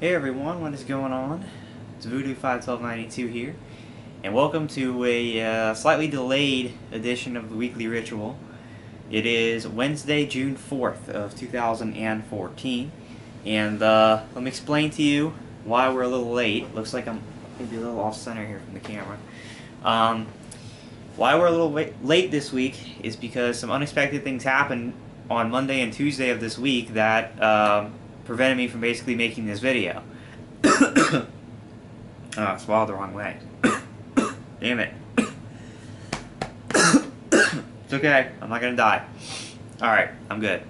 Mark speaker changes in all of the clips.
Speaker 1: Hey everyone, what is going on? It's Voodoo51292 here, and welcome to a uh, slightly delayed edition of the Weekly Ritual. It is Wednesday, June 4th of 2014, and uh, let me explain to you why we're a little late. Looks like I'm maybe a little off-center here from the camera. Um, why we're a little late this week is because some unexpected things happened on Monday and Tuesday of this week that uh, prevented me from basically making this video. oh, I swallowed the wrong way. Damn it. it's okay. I'm not gonna die. Alright, I'm good.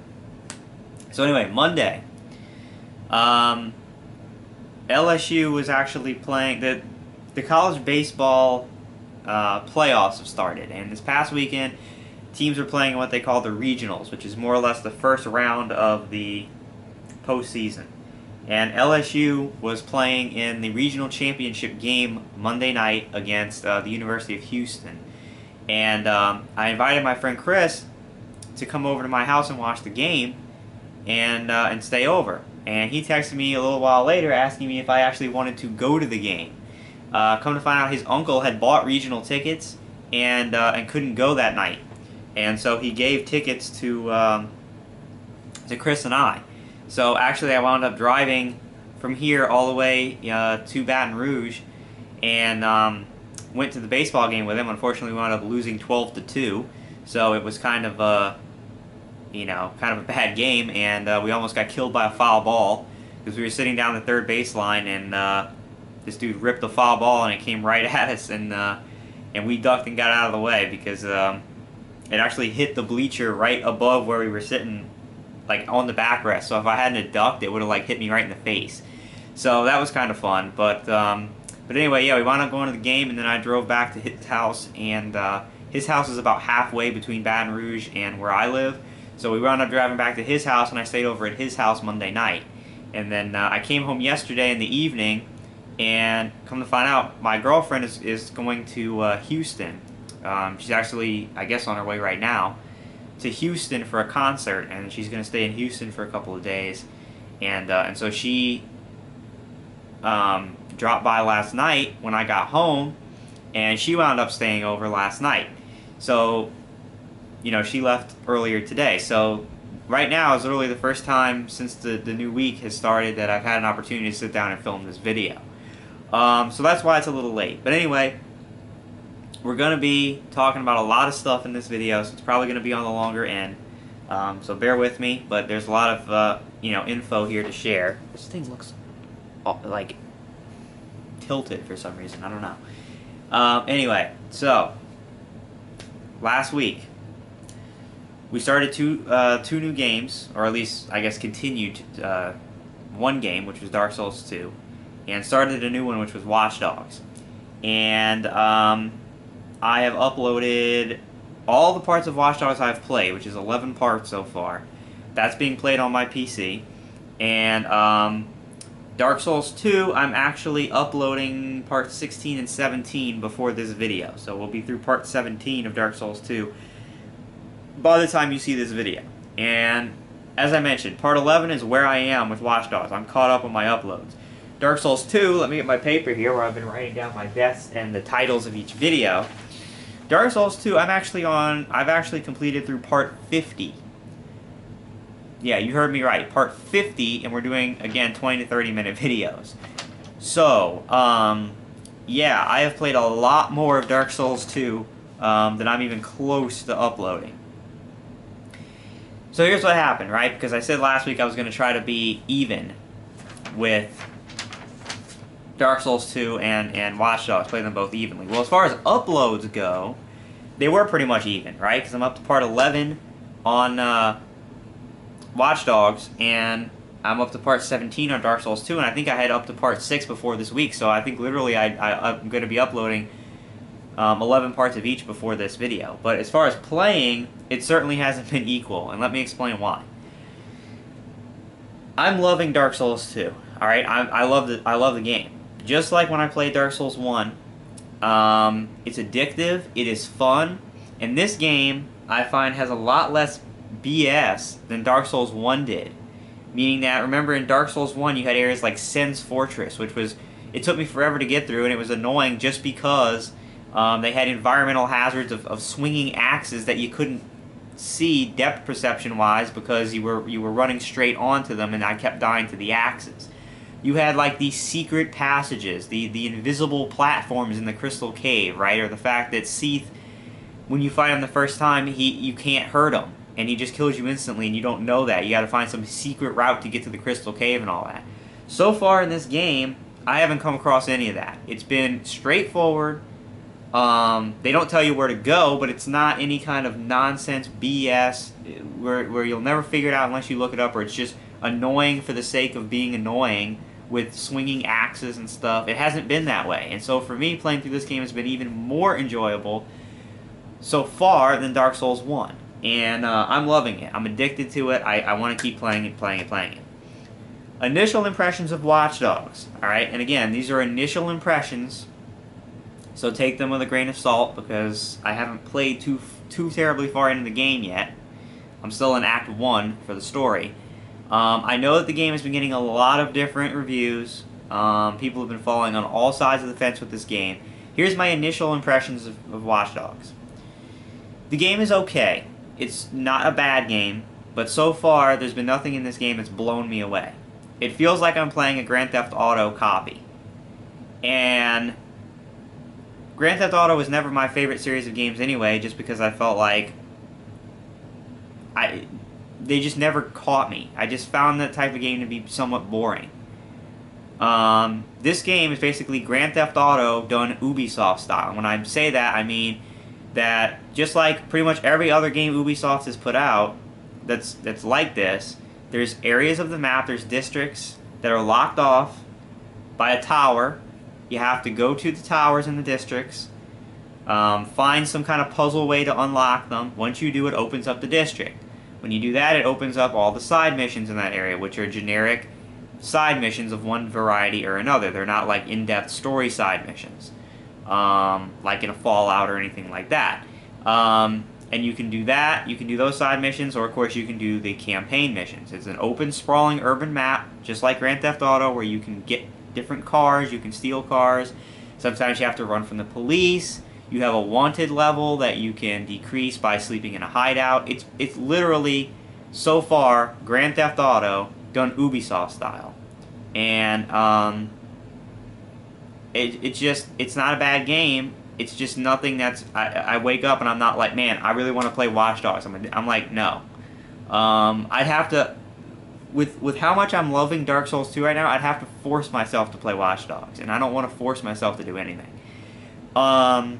Speaker 1: So anyway, Monday. Um, LSU was actually playing... The, the college baseball uh, playoffs have started. And this past weekend, teams are playing what they call the regionals, which is more or less the first round of the postseason. And LSU was playing in the regional championship game Monday night against uh, the University of Houston. And um, I invited my friend Chris to come over to my house and watch the game and, uh, and stay over. And he texted me a little while later asking me if I actually wanted to go to the game. Uh, come to find out, his uncle had bought regional tickets and uh, and couldn't go that night, and so he gave tickets to um, to Chris and I. So actually, I wound up driving from here all the way uh, to Baton Rouge, and um, went to the baseball game with him. Unfortunately, we wound up losing 12 to two, so it was kind of a you know kind of a bad game, and uh, we almost got killed by a foul ball because we were sitting down the third baseline and uh, this dude ripped the foul ball and it came right at us and uh, and we ducked and got out of the way because um, it actually hit the bleacher right above where we were sitting like on the backrest so if I hadn't ducked it would have like hit me right in the face. So that was kind of fun but um, but anyway yeah we wound up going to the game and then I drove back to his house and uh, his house is about halfway between Baton Rouge and where I live. So we wound up driving back to his house and I stayed over at his house Monday night. And then uh, I came home yesterday in the evening and come to find out, my girlfriend is, is going to uh, Houston. Um, she's actually, I guess, on her way right now to Houston for a concert, and she's going to stay in Houston for a couple of days. And, uh, and so she um, dropped by last night when I got home, and she wound up staying over last night. So, you know, she left earlier today. So right now is literally the first time since the, the new week has started that I've had an opportunity to sit down and film this video. Um, so that's why it's a little late. But anyway, we're going to be talking about a lot of stuff in this video, so it's probably going to be on the longer end. Um, so bear with me, but there's a lot of uh, you know info here to share. This thing looks like tilted for some reason. I don't know. Um, anyway, so last week we started two uh, two new games, or at least I guess continued uh, one game, which was Dark Souls 2 and started a new one, which was Watch Dogs. And um, I have uploaded all the parts of Watch Dogs I've played, which is 11 parts so far. That's being played on my PC. And um, Dark Souls 2, I'm actually uploading parts 16 and 17 before this video. So we'll be through part 17 of Dark Souls 2 by the time you see this video. And as I mentioned, part 11 is where I am with Watch Dogs. I'm caught up on my uploads. Dark Souls 2, let me get my paper here where I've been writing down my deaths and the titles of each video. Dark Souls 2, I'm actually on, I've actually completed through part 50. Yeah, you heard me right, part 50, and we're doing, again, 20 to 30 minute videos. So, um, yeah, I have played a lot more of Dark Souls 2 um, than I'm even close to uploading. So here's what happened, right? Because I said last week I was going to try to be even with Dark Souls 2 and, and Watch Dogs, play them both evenly. Well, as far as uploads go, they were pretty much even, right? Because I'm up to part 11 on uh, Watch Dogs, and I'm up to part 17 on Dark Souls 2, and I think I had up to part 6 before this week, so I think literally I, am going to be uploading um, 11 parts of each before this video. But as far as playing, it certainly hasn't been equal, and let me explain why. I'm loving Dark Souls 2. All right, I, I love the I love the game just like when I played Dark Souls 1, um, it's addictive, it is fun, and this game I find has a lot less BS than Dark Souls 1 did. Meaning that, remember in Dark Souls 1, you had areas like Sen's Fortress, which was, it took me forever to get through, and it was annoying just because um, they had environmental hazards of, of swinging axes that you couldn't see depth perception wise because you were you were running straight onto them and I kept dying to the axes. You had like these secret passages, the the invisible platforms in the crystal cave, right? Or the fact that Seath when you fight him the first time, he you can't hurt him and he just kills you instantly and you don't know that. You got to find some secret route to get to the crystal cave and all that. So far in this game, I haven't come across any of that. It's been straightforward um, they don't tell you where to go, but it's not any kind of nonsense BS where, where you'll never figure it out unless you look it up, or it's just annoying for the sake of being annoying with swinging axes and stuff. It hasn't been that way. And so for me, playing through this game has been even more enjoyable so far than Dark Souls 1. And uh, I'm loving it. I'm addicted to it. I, I want to keep playing it, playing it, playing it. Initial impressions of Watch Dogs. Alright, and again, these are initial impressions so take them with a grain of salt because I haven't played too too terribly far into the game yet. I'm still in Act 1 for the story. Um, I know that the game has been getting a lot of different reviews. Um, people have been falling on all sides of the fence with this game. Here's my initial impressions of, of Watch Dogs. The game is okay. It's not a bad game, but so far there's been nothing in this game that's blown me away. It feels like I'm playing a Grand Theft Auto copy. And Grand Theft Auto was never my favorite series of games anyway, just because I felt like I they just never caught me. I just found that type of game to be somewhat boring. Um, this game is basically Grand Theft Auto done Ubisoft style. When I say that, I mean that just like pretty much every other game Ubisoft has put out that's that's like this, there's areas of the map, there's districts that are locked off by a tower you have to go to the towers in the districts, um, find some kind of puzzle way to unlock them. Once you do, it opens up the district. When you do that, it opens up all the side missions in that area, which are generic side missions of one variety or another. They're not like in-depth story side missions, um, like in a Fallout or anything like that. Um, and you can do that. You can do those side missions, or of course you can do the campaign missions. It's an open, sprawling urban map, just like Grand Theft Auto, where you can get different cars. You can steal cars. Sometimes you have to run from the police. You have a wanted level that you can decrease by sleeping in a hideout. It's it's literally so far Grand Theft Auto done Ubisoft style, and um, it it's just it's not a bad game. It's just nothing that's I, I wake up and I'm not like man I really want to play Watch Dogs. I'm I'm like no. Um, I'd have to with with how much I'm loving Dark Souls 2 right now, I'd have to force myself to play Watch Dogs, and I don't want to force myself to do anything. Um,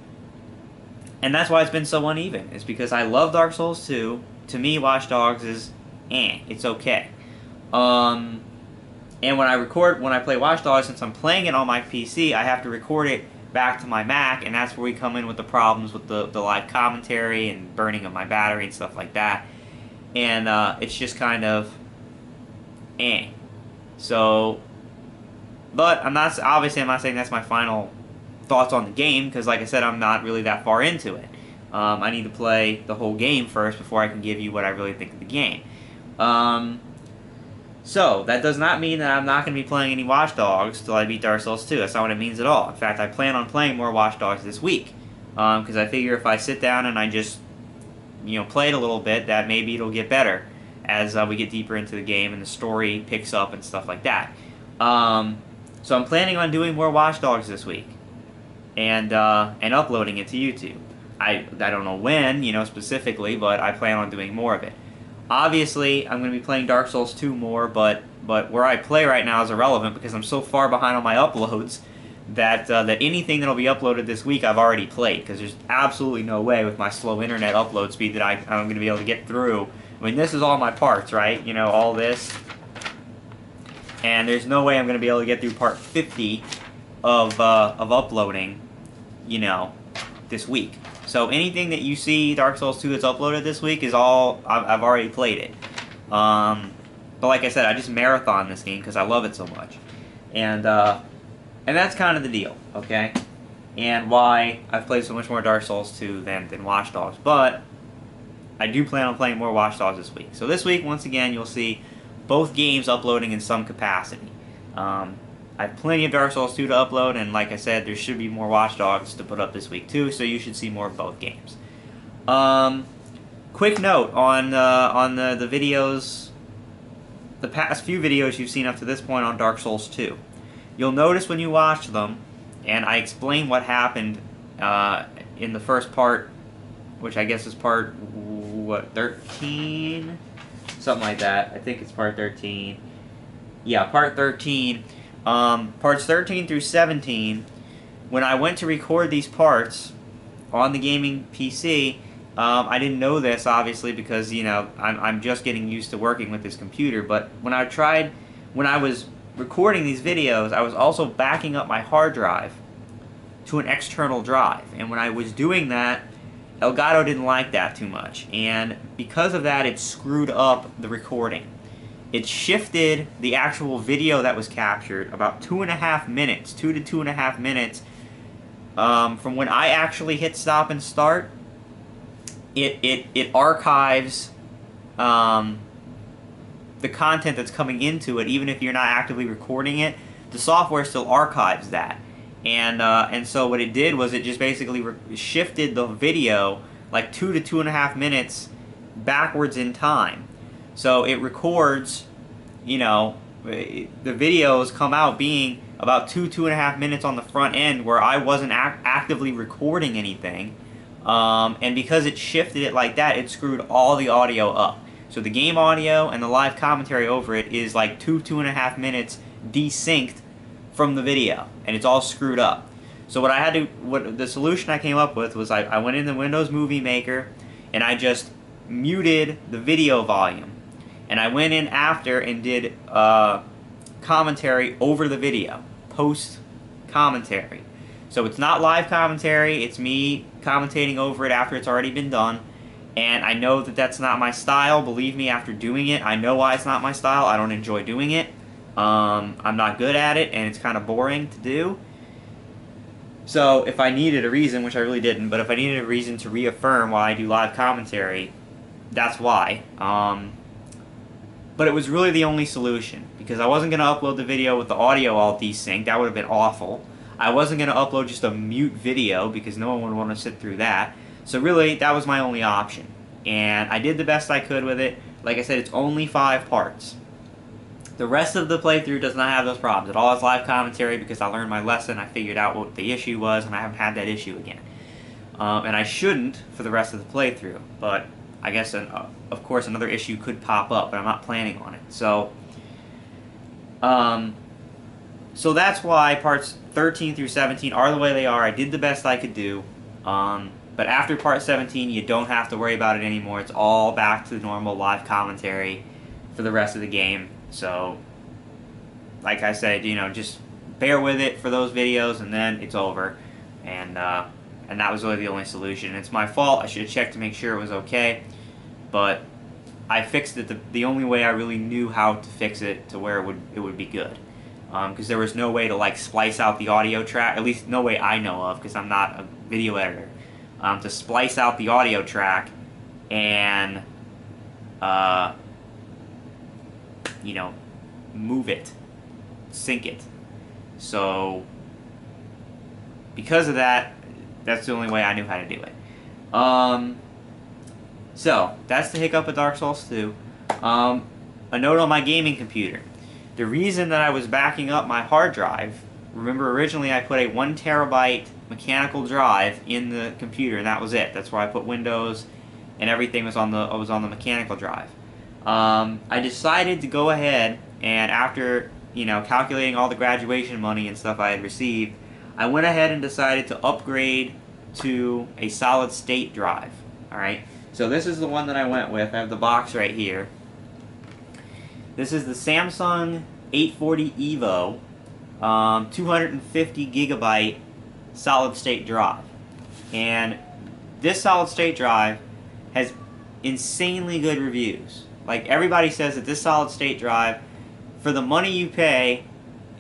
Speaker 1: and that's why it's been so uneven. It's because I love Dark Souls 2. To me, Watch Dogs is, eh, it's okay. Um, and when I record, when I play Watch Dogs, since I'm playing it on my PC, I have to record it back to my Mac, and that's where we come in with the problems with the, the live commentary and burning of my battery and stuff like that. And uh, it's just kind of eh. So, but I'm not obviously I'm not saying that's my final thoughts on the game because, like I said, I'm not really that far into it. Um, I need to play the whole game first before I can give you what I really think of the game. Um, so that does not mean that I'm not going to be playing any Watch Dogs till I beat Dark Souls 2. That's not what it means at all. In fact, I plan on playing more Watch Dogs this week because um, I figure if I sit down and I just you know play it a little bit, that maybe it'll get better as uh, we get deeper into the game and the story picks up and stuff like that. Um, so I'm planning on doing more Watch Dogs this week, and uh, and uploading it to YouTube. I I don't know when, you know specifically, but I plan on doing more of it. Obviously, I'm going to be playing Dark Souls 2 more, but but where I play right now is irrelevant because I'm so far behind on my uploads that uh, that anything that'll be uploaded this week I've already played because there's absolutely no way with my slow internet upload speed that I, I'm going to be able to get through I mean, this is all my parts, right? You know, all this. And there's no way I'm going to be able to get through part 50 of, uh, of uploading, you know, this week. So anything that you see Dark Souls 2 that's uploaded this week is all, I've, I've already played it. Um, but like I said, I just marathon this game because I love it so much. And, uh, and that's kind of the deal, okay? And why I've played so much more Dark Souls 2 than, than Watch Dogs. But I do plan on playing more Watch Dogs this week. So this week, once again, you'll see both games uploading in some capacity. Um, I have plenty of Dark Souls 2 to upload, and like I said, there should be more Watch Dogs to put up this week too, so you should see more of both games. Um, quick note on uh, on the, the videos, the past few videos you've seen up to this point on Dark Souls 2. You'll notice when you watch them, and I explain what happened uh, in the first part, which I guess is part, what, 13? Something like that. I think it's part 13. Yeah, part 13 um, parts 13 through 17, when I went to record these parts on the gaming PC, um, I didn't know this obviously because you know I'm, I'm just getting used to working with this computer. But when I tried, when I was recording these videos, I was also backing up my hard drive to an external drive. And when I was doing that, Elgato didn't like that too much. And because of that, it screwed up the recording it shifted the actual video that was captured about two and a half minutes, two to two and a half minutes um, from when I actually hit stop and start. It it it archives um, the content that's coming into it, even if you're not actively recording it. The software still archives that, and uh, and so what it did was it just basically shifted the video like two to two and a half minutes backwards in time so it records, you know, the videos come out being about two, two and a half minutes on the front end where I wasn't ac actively recording anything. Um, and because it shifted it like that, it screwed all the audio up. So the game audio and the live commentary over it is like two, two and a half minutes desynced from the video, and it's all screwed up. So what I had to, what the solution I came up with was I, I went in the Windows Movie Maker, and I just muted the video volume and I went in after and did uh, commentary over the video, post commentary. So it's not live commentary, it's me commentating over it after it's already been done. And I know that that's not my style. Believe me, after doing it, I know why it's not my style. I don't enjoy doing it. Um, I'm not good at it, and it's kind of boring to do. So if I needed a reason, which I really didn't, but if I needed a reason to reaffirm why I do live commentary, that's why. Um, but it was really the only solution because I wasn't going to upload the video with the audio all desynced. That would have been awful. I wasn't going to upload just a mute video because no one would want to sit through that. So really, that was my only option. And I did the best I could with it. Like I said, it's only five parts. The rest of the playthrough does not have those problems. It all has live commentary because I learned my lesson, I figured out what the issue was, and I haven't had that issue again. Um, and I shouldn't for the rest of the playthrough, but I guess, an, uh, of course, another issue could pop up, but I'm not planning on it. So, um, so that's why parts 13 through 17 are the way they are. I did the best I could do. Um, but after part 17, you don't have to worry about it anymore. It's all back to the normal live commentary for the rest of the game. So, like I said, you know, just bear with it for those videos, and then it's over. And uh, and that was really the only solution. It's my fault. I should have checked to make sure it was okay but I fixed it the, the only way I really knew how to fix it to where it would it would be good. Because um, there was no way to like splice out the audio track, at least no way I know of, because I'm not a video editor, um, to splice out the audio track and, uh, you know, move it, sync it. So, because of that, that's the only way I knew how to do it. Um, so, that's the hiccup of Dark Souls 2. Um, a note on my gaming computer. The reason that I was backing up my hard drive, remember originally I put a 1 terabyte mechanical drive in the computer and that was it. That's where I put Windows and everything was on the was on the mechanical drive. Um, I decided to go ahead and after you know calculating all the graduation money and stuff I had received, I went ahead and decided to upgrade to a solid state drive. All right. So this is the one that I went with. I have the box right here. This is the Samsung 840 EVO um, 250 gigabyte solid state drive. And this solid state drive has insanely good reviews. Like everybody says that this solid state drive, for the money you pay,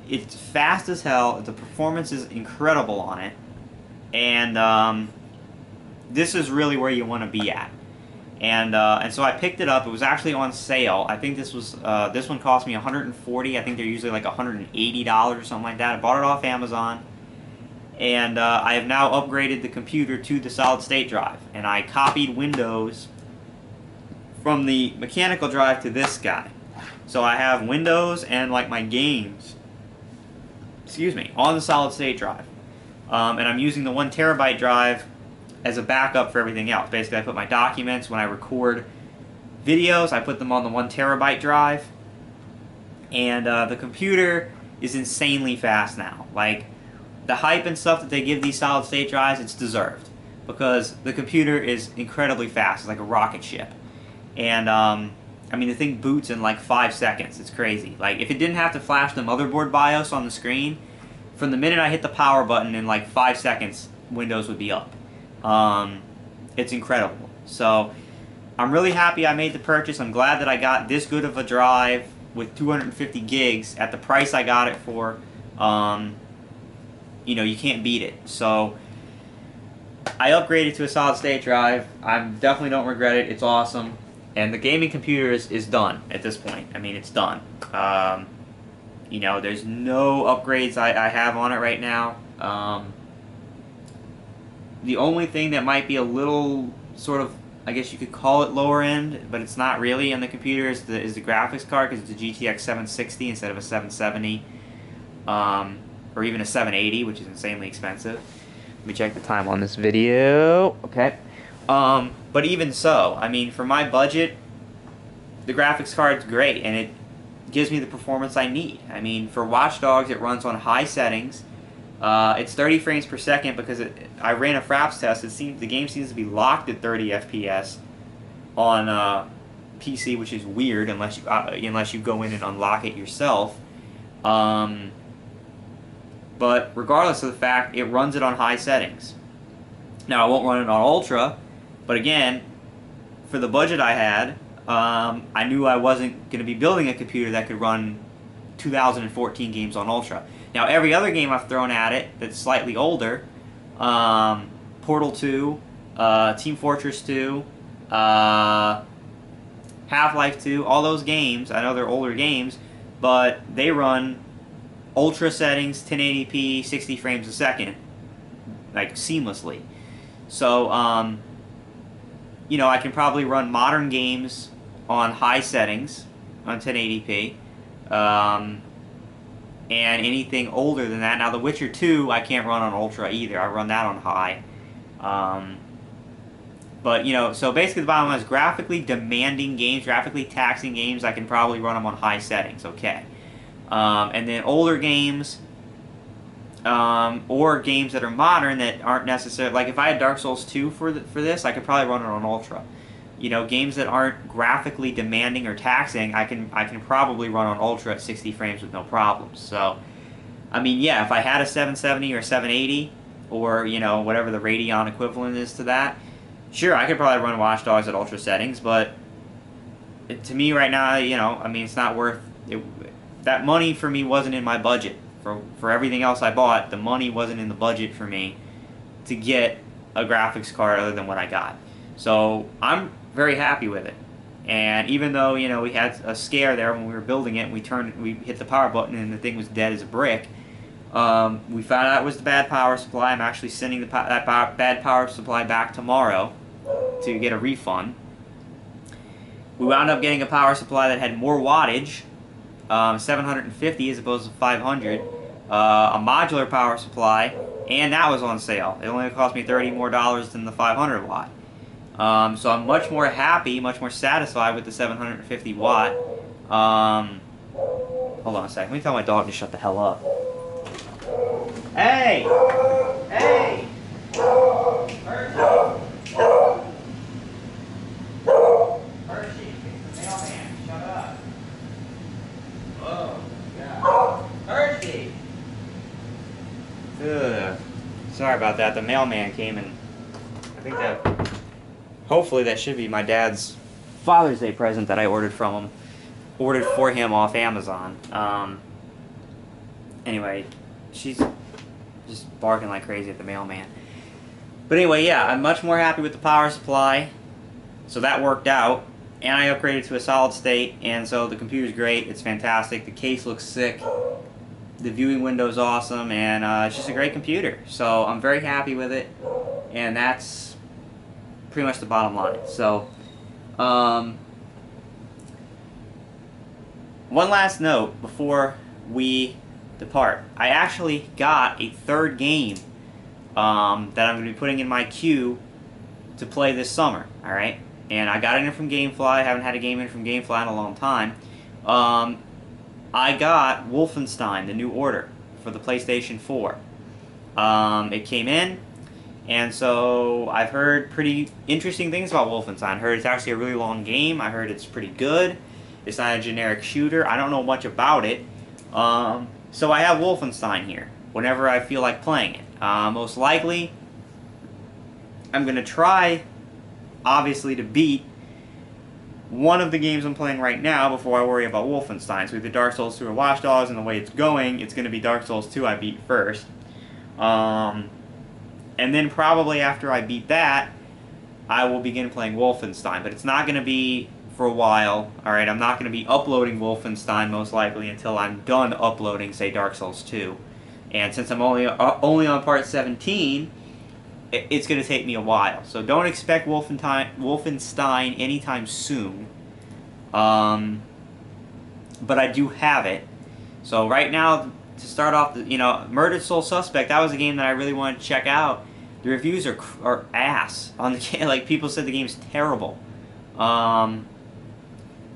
Speaker 1: it's fast as hell. The performance is incredible on it. And um, this is really where you want to be at. And uh, and so I picked it up. It was actually on sale. I think this was uh, this one cost me 140. I think they're usually like 180 dollars or something like that. I bought it off Amazon, and uh, I have now upgraded the computer to the solid state drive, and I copied Windows from the mechanical drive to this guy. So I have Windows and like my games, excuse me, on the solid state drive, um, and I'm using the one terabyte drive as a backup for everything else. Basically, I put my documents when I record videos, I put them on the one terabyte drive, and uh, the computer is insanely fast now. Like the hype and stuff that they give these solid state drives, it's deserved because the computer is incredibly fast. It's like a rocket ship, and um, I mean the thing boots in like five seconds. It's crazy. Like if it didn't have to flash the motherboard BIOS on the screen, from the minute I hit the power button in like five seconds, Windows would be up. Um, it's incredible. So I'm really happy I made the purchase. I'm glad that I got this good of a drive with 250 gigs at the price I got it for. Um, you know, you can't beat it. So I upgraded to a solid state drive. I definitely don't regret it. It's awesome. And the gaming computer is, is done at this point. I mean, it's done. Um, you know, there's no upgrades I, I have on it right now. Um, the only thing that might be a little sort of, I guess you could call it lower end, but it's not really on the computer, is the, is the graphics card because it's a GTX 760 instead of a 770, um, or even a 780, which is insanely expensive. Let me check the time on this video. Okay. Um, but even so, I mean, for my budget, the graphics card's great, and it gives me the performance I need. I mean, for Watch Dogs, it runs on high settings uh, it's 30 frames per second because it, I ran a Fraps test. It seems the game seems to be locked at 30 FPS on uh, PC, which is weird unless you uh, unless you go in and unlock it yourself. Um, but regardless of the fact, it runs it on high settings. Now I won't run it on ultra, but again, for the budget I had, um, I knew I wasn't going to be building a computer that could run 2014 games on ultra. Now, every other game I've thrown at it that's slightly older, um, Portal 2, uh, Team Fortress 2, uh, Half-Life 2, all those games, I know they're older games, but they run ultra settings, 1080p, 60 frames a second, like seamlessly. So, um, you know, I can probably run modern games on high settings on 1080p. Um, and anything older than that. Now, The Witcher 2, I can't run on Ultra either. I run that on high. Um, but, you know, so basically the bottom line is graphically demanding games, graphically taxing games, I can probably run them on high settings, okay. Um, and then older games, um, or games that are modern that aren't necessarily, like if I had Dark Souls 2 for, the, for this, I could probably run it on Ultra you know, games that aren't graphically demanding or taxing, I can I can probably run on ultra at 60 frames with no problems. So, I mean, yeah, if I had a 770 or 780 or you know whatever the Radeon equivalent is to that, sure, I could probably run Watch Dogs at ultra settings. But it, to me right now, you know, I mean, it's not worth it. That money for me wasn't in my budget. For for everything else I bought, the money wasn't in the budget for me to get a graphics card other than what I got. So I'm very happy with it. And even though you know we had a scare there when we were building it, we turned, we hit the power button, and the thing was dead as a brick. Um, we found out it was the bad power supply. I'm actually sending the that bad power supply back tomorrow to get a refund. We wound up getting a power supply that had more wattage, um, 750 as opposed to 500, uh, a modular power supply, and that was on sale. It only cost me 30 more dollars than the 500 watt. Um, so I'm much more happy, much more satisfied with the 750 watt. Um, hold on a second. Let me tell my dog to shut the hell up. Hey! Hey! Hershey! mailman, shut up. Oh, God. Hershey! Sorry about that. The mailman came and I think that hopefully that should be my dad's Father's Day present that I ordered from him, ordered for him off Amazon. Um, anyway, she's just barking like crazy at the mailman. But anyway, yeah, I'm much more happy with the power supply. so that worked out. And I upgraded to a solid state, and so the computer's great. It's fantastic. The case looks sick. The viewing window's awesome, and uh, it's just a great computer. So I'm very happy with it, and that's pretty much the bottom line. So, um, one last note before we depart. I actually got a third game um, that I'm going to be putting in my queue to play this summer. All right, and I got it in from GameFly. I haven't had a game in from GameFly in a long time. Um, I got Wolfenstein: The New Order for the PlayStation 4. Um, it came in, and so I've heard pretty interesting things about Wolfenstein. I heard it's actually a really long game. I heard it's pretty good. It's not a generic shooter. I don't know much about it. Um, so I have Wolfenstein here whenever I feel like playing it. Uh, most likely, I'm going to try, obviously, to beat one of the games I'm playing right now before I worry about Wolfenstein. So either Dark Souls 2 or Watch Dogs, and the way it's going, it's going to be Dark Souls 2 I beat first. Um, and then probably after I beat that, I will begin playing Wolfenstein. But it's not going to be for a while. Alright, I'm not going to be uploading Wolfenstein most likely until I'm done uploading, say, Dark Souls 2. And since I'm only uh, only on part 17, it, it's going to take me a while. So don't expect Wolfenstein, Wolfenstein anytime soon. Um, but I do have it. So right now, to start off, you know, Murdered Soul Suspect, that was a game that I really wanted to check out. The reviews are, are ass on the game. Like, people said the game's terrible. Um,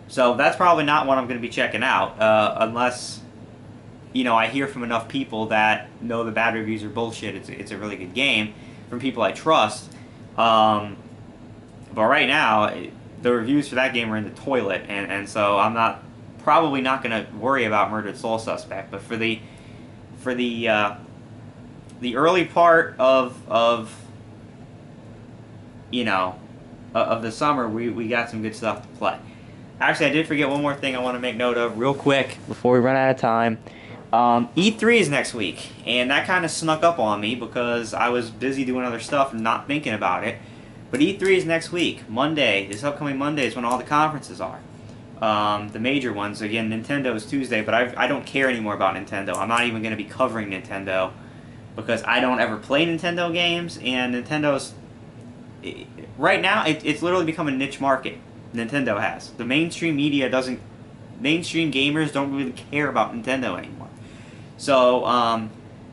Speaker 1: so that's probably not what I'm going to be checking out, uh, unless you know, I hear from enough people that know the bad reviews are bullshit. It's, it's a really good game from people I trust. Um, but right now, the reviews for that game are in the toilet, and, and so I'm not probably not going to worry about Murdered Soul Suspect. But for the for the uh, the early part of of you know of the summer, we, we got some good stuff to play. Actually, I did forget one more thing I want to make note of real quick before we run out of time. Um, E3 is next week, and that kind of snuck up on me because I was busy doing other stuff and not thinking about it. But E3 is next week, Monday. This upcoming Monday is when all the conferences are. Um, the major ones. Again, Nintendo is Tuesday, but I've, I do not care anymore about Nintendo. I'm not even going to be covering Nintendo because I don't ever play Nintendo games, and Nintendo's. right now, it, it's literally become a niche market. Nintendo has. The mainstream media doesn't. Mainstream gamers don't really care about Nintendo anymore. So um,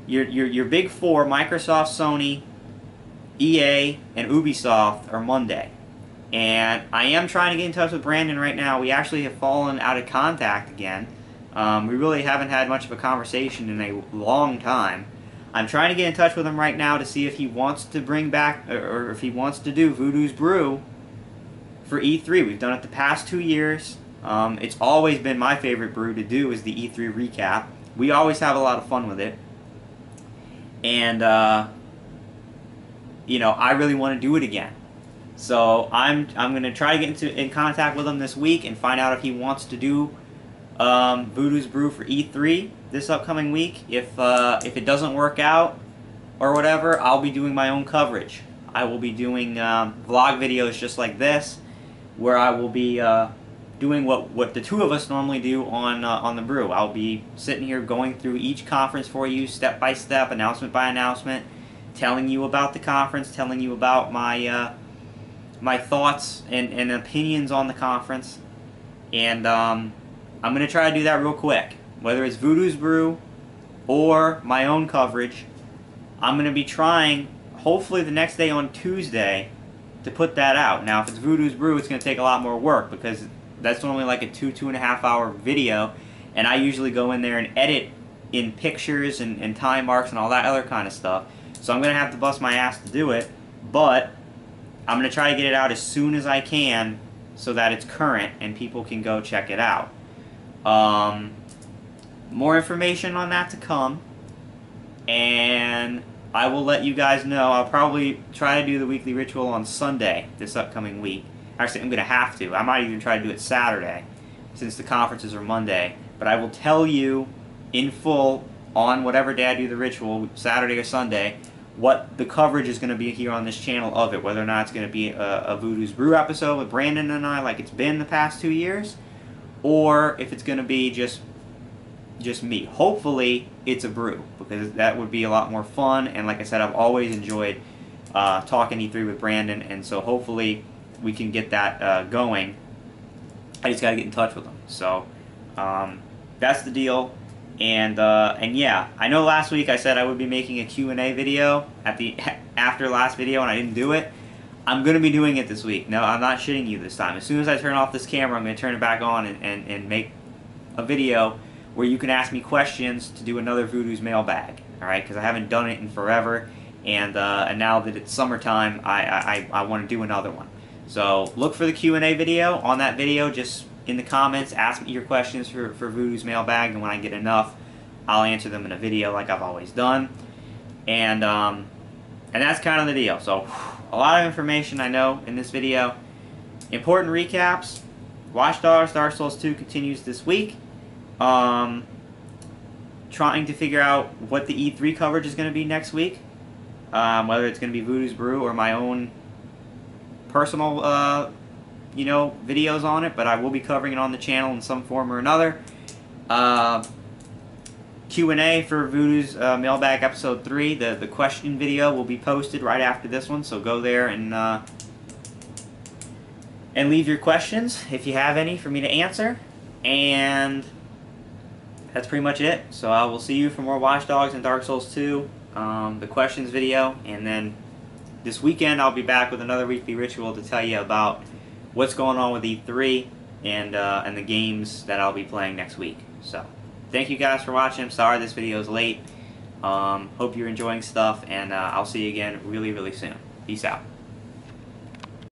Speaker 1: your, your, your big four, Microsoft, Sony, EA, and Ubisoft are Monday. And I am trying to get in touch with Brandon right now. We actually have fallen out of contact again. Um, we really haven't had much of a conversation in a long time. I'm trying to get in touch with him right now to see if he wants to bring back, or if he wants to do Voodoo's Brew for E3. We've done it the past two years. Um, it's always been my favorite brew to do is the E3 recap we always have a lot of fun with it. And, uh, you know, I really want to do it again. So I'm, I'm going to try to get into in contact with him this week and find out if he wants to do um, Voodoo's Brew for E3 this upcoming week. If, uh, if it doesn't work out or whatever, I'll be doing my own coverage. I will be doing um, vlog videos just like this where I will be uh, doing what, what the two of us normally do on uh, on the brew. I'll be sitting here going through each conference for you, step by step, announcement by announcement, telling you about the conference, telling you about my uh, my thoughts and, and opinions on the conference. And um, I'm going to try to do that real quick. Whether it's Voodoo's Brew or my own coverage, I'm going to be trying, hopefully the next day on Tuesday, to put that out. Now, if it's Voodoo's Brew, it's going to take a lot more work because that's normally like a two, two and a half hour video. And I usually go in there and edit in pictures and, and time marks and all that other kind of stuff. So I'm going to have to bust my ass to do it. But I'm going to try to get it out as soon as I can so that it's current and people can go check it out. Um, more information on that to come. And I will let you guys know. I'll probably try to do the weekly ritual on Sunday this upcoming week. Actually, I'm going to have to. I might even try to do it Saturday, since the conferences are Monday. But I will tell you in full on whatever day I do the ritual, Saturday or Sunday, what the coverage is going to be here on this channel of it, whether or not it's going to be a, a Voodoo's Brew episode with Brandon and I, like it's been the past two years, or if it's going to be just just me. Hopefully, it's a brew because that would be a lot more fun. And like I said, I've always enjoyed uh, talking E3 with Brandon, and so hopefully we can get that uh, going. I just got to get in touch with him. So um, that's the deal. And uh, and yeah, I know last week I said I would be making a Q&A video at the after last video and I didn't do it. I'm going to be doing it this week. No, I'm not shitting you this time. As soon as I turn off this camera, I'm going to turn it back on and, and, and make a video where you can ask me questions to do another Voodoo's mailbag. All right, because I haven't done it in forever, and uh, and now that it's summertime, I I, I want to do another one. So look for the Q and A video. On that video, just in the comments, ask me your questions for for Voodoo's mailbag, and when I get enough, I'll answer them in a video like I've always done. And um, and that's kind of the deal. So a lot of information I know in this video. Important recaps. Watch Dogs Dark Souls 2 continues this week. Um, trying to figure out what the E3 coverage is going to be next week. Um, whether it's going to be Voodoo's Brew or my own personal, uh, you know, videos on it. But I will be covering it on the channel in some form or another. Uh, Q&A for Voodoo's uh, Mailbag Episode 3. The, the question video will be posted right after this one, so go there and, uh, and leave your questions, if you have any, for me to answer. And that's pretty much it. So I will see you for more Watch Dogs and Dark Souls 2, um, the questions video, and then this weekend I'll be back with another weekly ritual to tell you about what's going on with E3 and, uh, and the games that I'll be playing next week. So thank you guys for watching. I'm sorry this video is late. Um, hope you're enjoying stuff, and uh, I'll see you again really, really soon. Peace out.